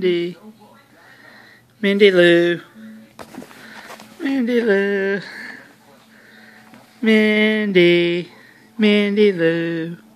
Mindy. Mindy Lou. Mindy Lou. Mindy. Mindy Lou.